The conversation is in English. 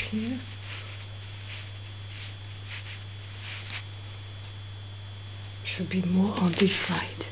much here. Should be more on this side.